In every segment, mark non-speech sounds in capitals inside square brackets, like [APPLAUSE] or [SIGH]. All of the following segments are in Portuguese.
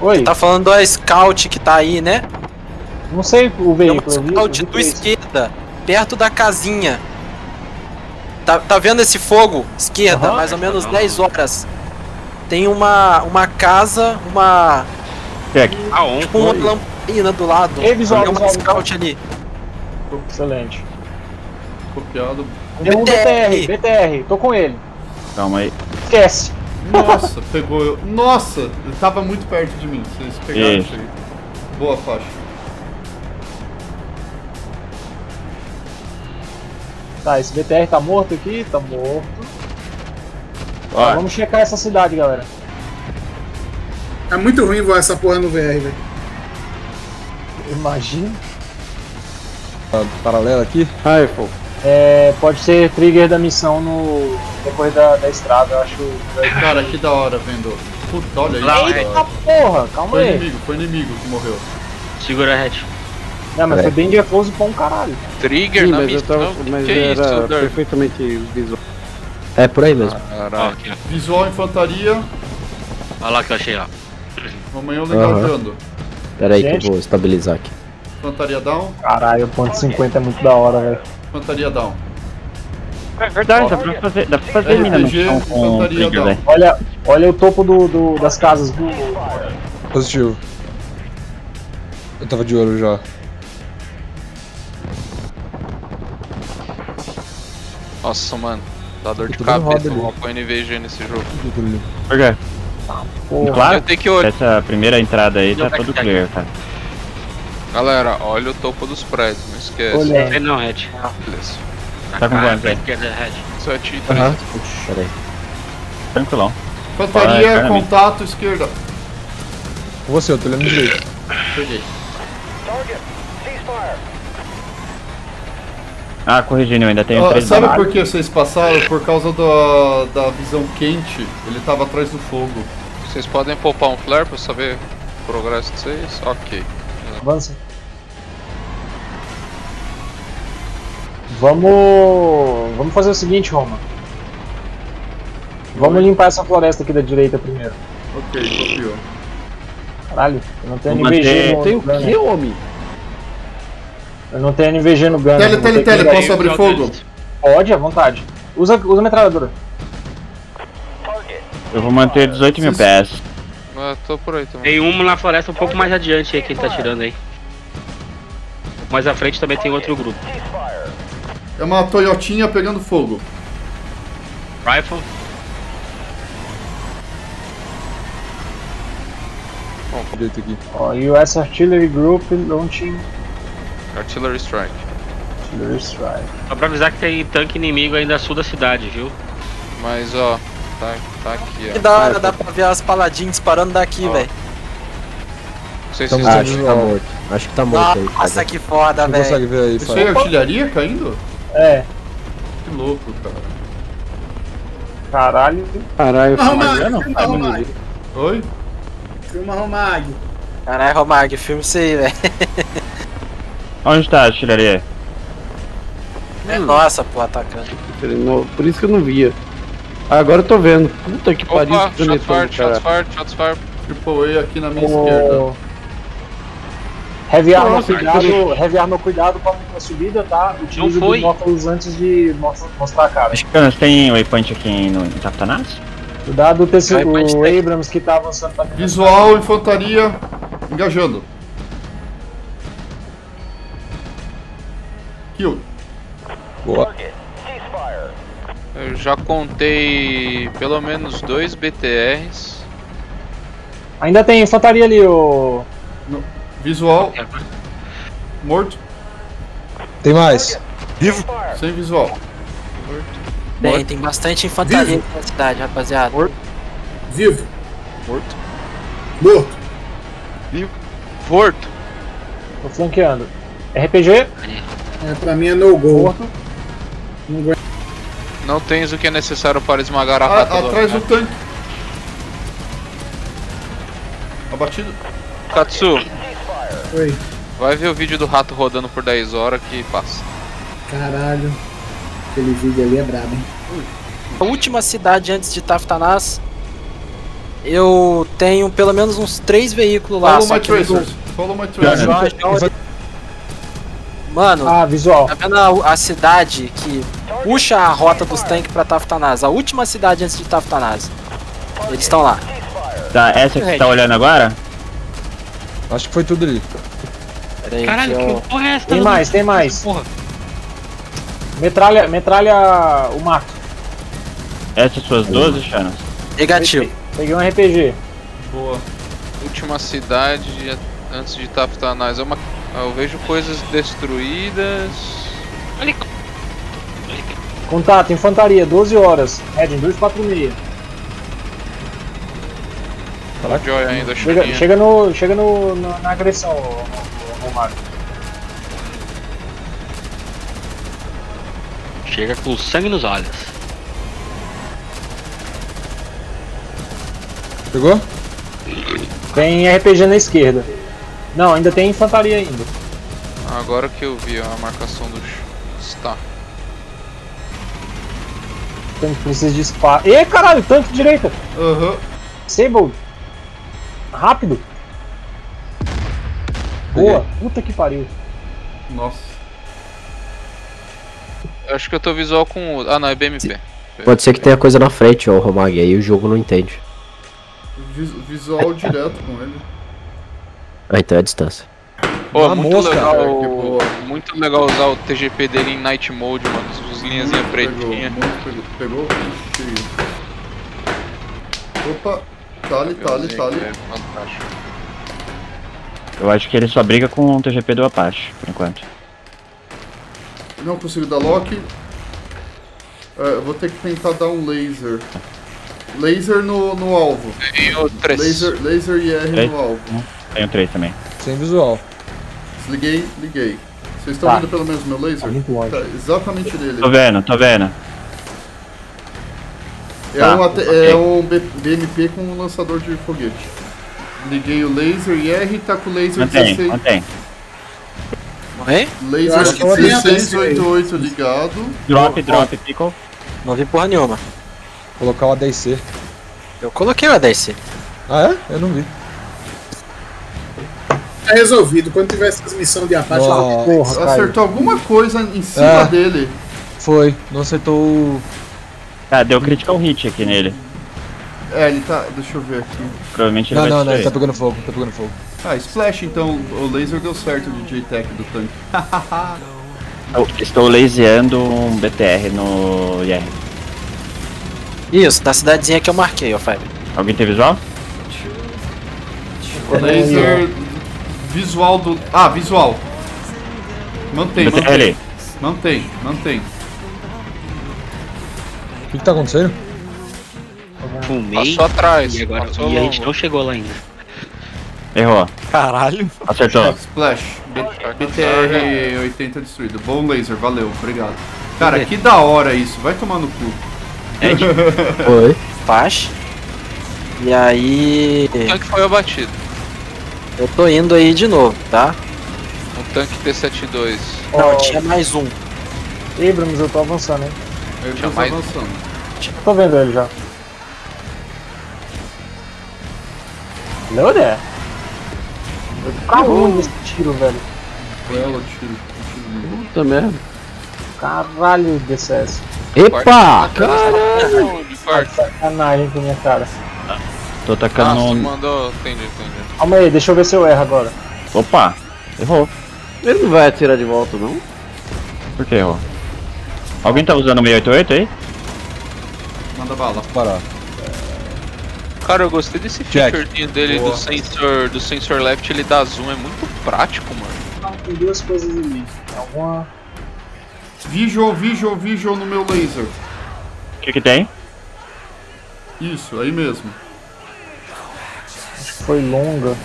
Oi, Tá falando do Scout que tá aí, né? não sei o um veículo. eu Scout vi do que é isso. esquerda, perto da casinha. Tá, tá vendo esse fogo? Esquerda, Aham. mais ou menos 10 horas. Tem uma, uma casa, uma. Check. Aonde? Tipo uma lamparina do lado. Ei, visual, Tem uma visual, Scout ali. Excelente. Copiado. Tem um BTR, BTR. BTR, tô com ele. Calma aí. Esquece. Nossa, pegou eu. Nossa, ele tava muito perto de mim. Vocês pegaram Isso. isso aí. Boa faixa. Tá, esse BTR tá morto aqui? Tá morto. Tá, vamos checar essa cidade, galera. É muito ruim voar essa porra no VR, velho. Imagina. Paralela aqui. Rifle. É, pode ser trigger da missão no depois da, da estrada, eu acho. Cara, que da hora vendo. Puta, olha Lá, isso. Eita porra, calma Foi aí. inimigo, foi inimigo que morreu. Segura a hatch. Não, mas É. foi bem nervoso pra um caralho. Trigger Sim, na mas eu tava. Que Mas que é era isso, perfeitamente visual. É por aí mesmo. Aqui, ó. Visual infantaria. Olha lá que eu achei, ó. Amanhã eu engajando. Pera aí que eu vou estabilizar aqui. Infantaria down. Caralho, o ponto 50 é muito da hora, velho. Infantaria down. É verdade, dá pra fazer, dá pra fazer mina no chão com trigger, velho. Olha, olha o topo do, do- das casas do. Positivo. Eu tava de olho já. Nossa, mano. Dá dor de cabeça com NVG nesse jogo. Por quê? Porra. Claro, que olhar. essa primeira entrada aí tá tá tá clear, cara. Galera, olha o topo dos prédios, não esquece. Olha. Vem não, hatch. Beleza. Tá com Ah, quanto aí? 7 e 3. Aham. Tranquilão. Infantaria, Vai, contato, esquerda. Com você, eu tô olhando direito. Peguei. Ah, corrigindo, eu ainda tenho Ó, três sabe por que vocês passaram? Por causa da, da visão quente. Ele tava atrás do fogo. Vocês podem poupar um flare pra saber o progresso de vocês? Ok. Avança. Vamos. Vamos fazer o seguinte, Roma. Vamos limpar essa floresta aqui da direita primeiro. Ok, copiou. Caralho, eu não tenho NVG manter- no Tem o gunner. que, homem? Eu não tenho NVG no gunner. Tele, tele, tele, posso abrir fogo? Pode, à vontade. Usa, usa a metralhadora. Eu vou manter 18 mil PS. Ah, tô por aí também. Tem um na floresta um pouco mais adiante aí que ele tá tirando aí. Mais à frente também tem outro grupo. É uma Toyotinha pegando fogo. Rifle. Direito aqui. Ó, US Artillery Group launching Artillery Strike. Artillery Strike. Só pra avisar que tem tanque inimigo ainda a sul da cidade, viu? Mas ó, tá, tá aqui, Que ó. da hora, dá pra ver as paladins disparando daqui, velho. Não sei se vocês Acho que estão tá morto. Acho que tá morto aí. Nossa, que foda, Você consegue velho. ver aí, Isso aí é artilharia caindo? É, Que louco, cara. caralho. Caralho, Romag, filma sabe Romag. Oi? Filma Romag. Caralho, Romag, filme isso aí, velho. Onde tá a artilharia? É nossa, pô, atacando. Por isso que eu não via. Ah, Agora eu tô vendo. Puta que pariu, Opa, que shots fired, shots cara. fired, shots fired. Triple A aqui na minha esquerda. Armor, Nossa, cuidado, Heavy Armor, cuidado com a subida, tá? Utilize Não o foi. binóculos antes de mos- mostrar a cara. Mexicanos, tem waypoint aqui no em Satanás? Cuidado o, TC, Vai, pode o. Abrams que tá avançando pra. Visual, infantaria, engajando. Kill. Boa. Eu já contei pelo menos dois BTRs. Ainda tem infantaria ali, o. Visual, morto, Tem mais. sem visual. Tem, tem bastante infantaria aqui na cidade, rapaziada. Vivo. Morto. Morto. Morto. Tô flanqueando. RPG, É, pra mim é no go. morto. Não tens o que é necessário para esmagar a Ah, rata atrás do tanque. Abatido. Katsu, Oi. vai ver o vídeo do rato rodando por 10 horas que passa. Caralho. Aquele vídeo ali é brabo, hein? A última cidade antes de Taftanás Eu tenho pelo menos uns três veículos lá. Follow só my que tracers. Follow my tracers. Mano, Ah, visual. tá vendo a, a cidade que puxa a rota dos tanques pra Taftanaz? A última cidade antes de Taftanaz. Eles estão lá. Tá, essa que você tá olhando agora? Acho que foi tudo ali. Pera aí, Caralho, que eu... que porra é essa? Tem mais, tem mais. Porra. Metralha, metralha o mato. Essas suas 12, Shanas? Negativo. Peguei um RPG. Boa. Última cidade antes de Taftanás. É uma... Eu vejo coisas destruídas. Contato, infantaria, 12 horas. Heading 246. Tá joia ainda, Chega, chega, no, chega no, no- na agressão, Chega com sangue nos olhos. Pegou? Tem RPG na esquerda. Não, ainda tem infantaria ainda. Agora que eu vi a marcação do Star. Tanque precisa de espaço. Ê, caralho, tanque direita. Aham. Sable. Rápido. Boa. Puta que pariu. Nossa. Acho que eu tô visual com o. Ah não, é BMP. Pode ser que tenha coisa na frente, ó, Romag, aí o jogo não entende. Vis- visual [LAUGHS] direto com ele. Ah, então é a distância. Pô, Uma muito mosca, legal. cara, que boa. Muito legal usar o TGP dele em Night Mode, mano. As linhazinhas pegou, pretinhas. pegou. Pegou? Ixi. Opa. Tá ali, tá ali, tá ali. É fantástico. Eu acho que ele só briga com o TGP do Apache, por enquanto. Não consigo dar lock. É, vou ter que tentar dar um laser. Laser no, no alvo. Tem o 3. Laser, laser IR Três? no alvo. Tenho três também. Sem visual. Desliguei, liguei. Vocês estão Tá. vendo pelo menos meu laser? Tá muito longe. Tá, exatamente nele. Tô vendo, tô vendo. É Tá, um, AT ok. é um BMP com um lançador de foguete. Liguei o laser IR, tá com o laser Mantém, 16. mantém. Oi? Laser Eu acho que eu tenho 1688 ligado. Drop, drop, pickle. Não vi porra nenhuma. Colocar o ADC. Eu coloquei o ADC. Ah, é? Eu não vi. Tá resolvido. Quando tiver essa transmissão de Apache, Nossa. Porra, caiu. Acertou alguma coisa em cima É. dele. Foi. Não acertou o. Ah, deu critical hit aqui nele. É, ele tá. Deixa eu ver aqui. Provavelmente ele Não, vai não, não. Ele tá pegando fogo. Tá pegando fogo. Ah, splash então. O laser deu certo de J-Tech do tanque. [LAUGHS] Eu estou laseando um BTR no IR. Isso, da cidadezinha que eu marquei, ó, Fábio. Alguém tem visual? Laser visual do. Ah, visual. Mantém, BTR mantém. ali. Mantém, mantém. O que, que tá acontecendo? Fumei. Passou atrás. E, agora, passou e a gente não chegou lá ainda. Errou. Caralho. Acertou. [LAUGHS] Splash. BTR 80 destruído. Bom laser, valeu, obrigado. Cara, que da hora isso. Vai tomar no cu. [LAUGHS] Oi. Faz. E aí. O tanque foi abatido. Eu tô indo aí de novo, tá? Um tanque T-72. Não, Ó, tinha mais um. Abrams, eu tô avançando, hein? Eu Tinha tô mais- avançando. Eu tô vendo ele já. Eu tô cavando esse tiro, velho. Foi ela, tiro. Puta merda. Caralho, DCS. Epa! Corte. [LAUGHS] Sacanagem com minha cara. Tô Ah, atacando você um. mandou. Entendi, entendi. Calma aí, deixa eu ver se eu erro agora. Opa! Errou. Ele não vai atirar de volta, não? Por que errou? Alguém tá usando o 688 aí? Manda bala. Parar. Cara, eu gostei desse Jack. featurezinho dele Boa. do sensor, do sensor left, ele dá zoom, é muito prático, mano. Não, tem duas coisas ali. Alguma. Visual, visual, visual no meu laser. O que que tem? Isso, aí mesmo. Foi longa.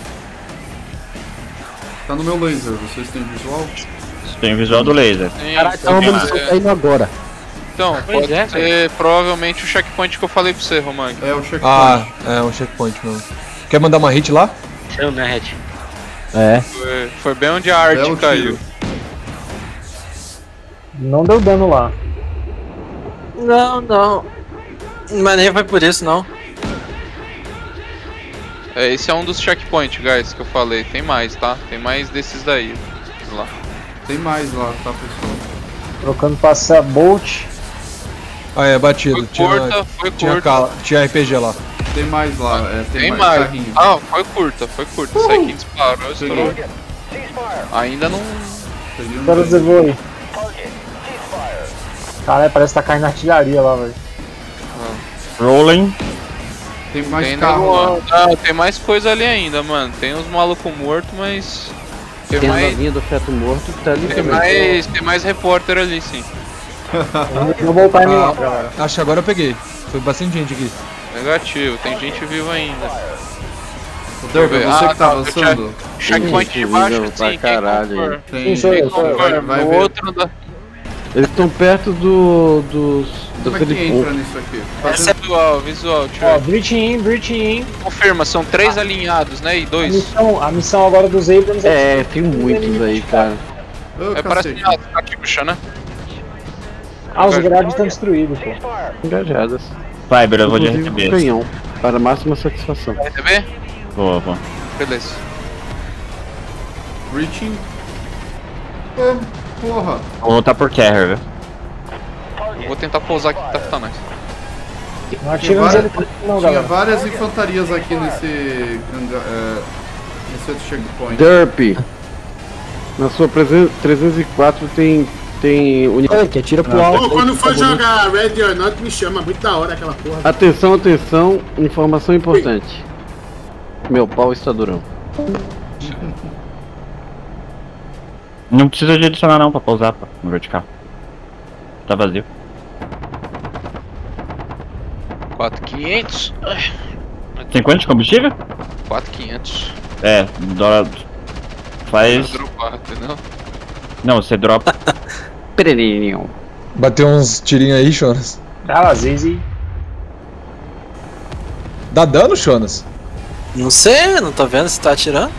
Tá no meu laser. Vocês têm visual? Tem o visual do laser. Uma tem- munição é, caindo agora. Então, Pois pode é, ser provavelmente o checkpoint que eu falei pra você, Romang. É o checkpoint. Ah, é um checkpoint mesmo. Quer mandar uma hit lá? Seu, né, Red? É. Foi, foi bem onde a arte Belo caiu. tiro. Não deu dano lá. Não, não. Mas nem foi por isso, não. É, esse é um dos checkpoints, guys, que eu falei. Tem mais, tá? Tem mais desses daí. Lá. Tem mais lá, tá, pessoal? Trocando pra Bolt. Ah, é, batido. Foi tinha, curta, foi tinha, curta. cala- tinha RPG lá. Tem mais lá, é, tem, Tem mais, mais. carrinho. Ah, foi curta, foi curta. Isso aí quem disparou, estourou. Ainda não. Um Agora levou aí. Caralho, parece que tá caindo artilharia lá, velho. Rolling. Tem mais Tem, carro lá. não, tem mais coisa ali ainda, mano. Tem uns malucos mortos, mas. Tem, Tem a mais. novinha do feto morto que tá ali Tem também. mais, tem mais repórter ali, sim. Vou voltar em mim Ah, galera. Acho que agora eu peguei. Foi bastante gente aqui. Negativo, tem gente viva ainda. Derby, ver. você Ah, que tá tá, avançando? Checkpoint de baixo, sim, caralho. Tem, Sim, tem eu, sou eu. vai, vai no ver. outro da. Eles estão perto do. dos. Como dos é que entra nisso aqui? Essa é visual, visual, tio. Ó, breach in, breach in. Confirma, são três alinhados, né? E A dois. missão, a missão agora dos Abrams É, tem muitos aí, cara. Ô, É, parece que tá Katyusha, né? Ah, os grades estão destruídos, pô. Engajadas. Fiber, eu vou de RTB. canhão. Para máxima satisfação. RTB? Vou, vou. Beleza. Reaching. Ah, porra. Vou voltar por Carrier, viu? Eu vou tentar pousar aqui tá tá. Não nos várias- helicópteros não, Tinha galera. várias infantarias aqui nesse. é, nesse outro checkpoint. Derp. Na sua presen- 304 tem. Tem unidade. que atira pro Ah, alto. Pô, quando for Tá jogar Red or Not, me chama. Muito da hora aquela porra. Atenção, atenção, informação importante. Meu pau está durão. Não precisa de adicionar não pra pousar pô, no vertical. Tá vazio. 4500. Tem quanto de combustível? 4500. É, dólar. Faz. Entendeu? Não, você dropa. [LAUGHS] Pereninho. Bateu uns tirinhos aí, Jonas. Cara, Zizi. Dá dano, Jonas? Não sei, não tô vendo se tá atirando.